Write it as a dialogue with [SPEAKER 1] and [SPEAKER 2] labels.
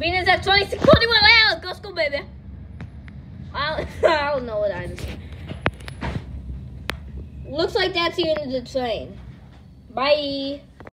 [SPEAKER 1] Venus at 26, 21. Wow, go school, baby. I don't, I don't know what I just Looks like that's the end of the train. Bye.